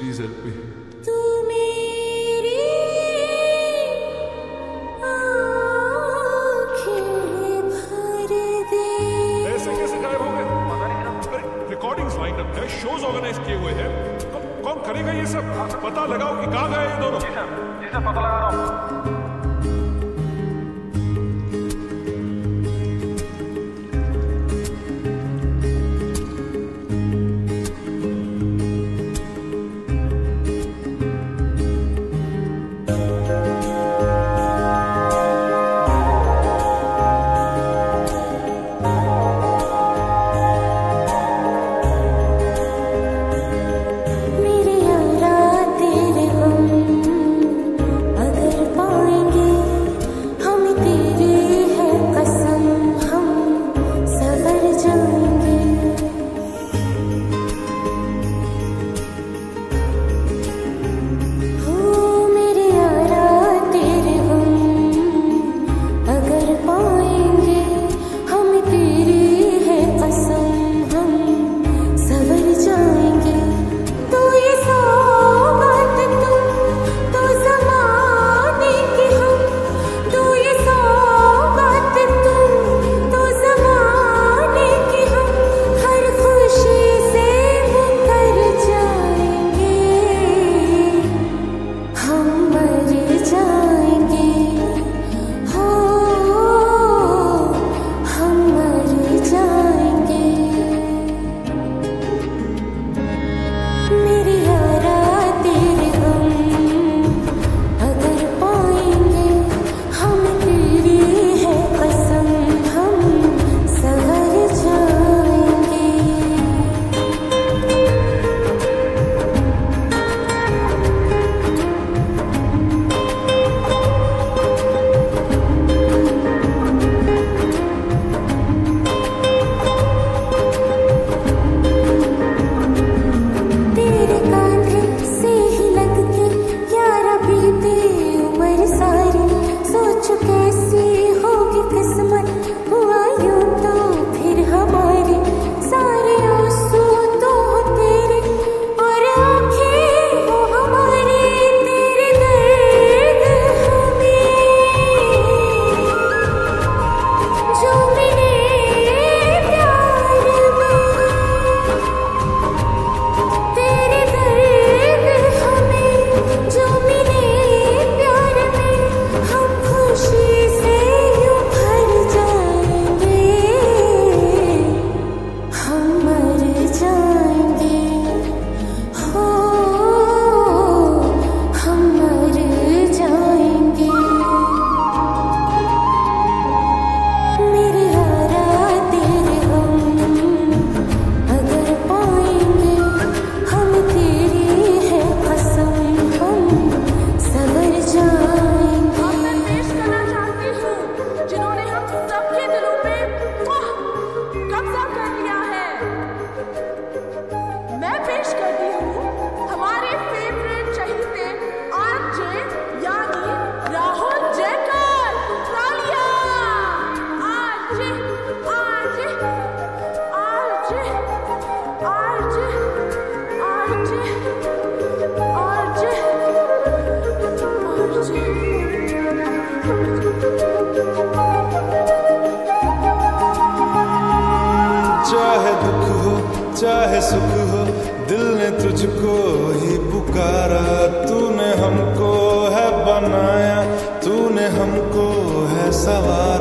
Please help me तू मेरी ऐसे कैसे गायब हो गए? रिकॉर्डिंग्स अप है शोज़ ऑर्गेनाइज किए हुए हैं। कौन करेगा ये सब? पता लगाओ कि कहाँ गए ये दोनों? जी सर जी सर पता लगा रहा हूँ। you सुख हो, दिल ने तुझको ही पुकारा। तूने हमको है बनाया, तूने हमको है सवार।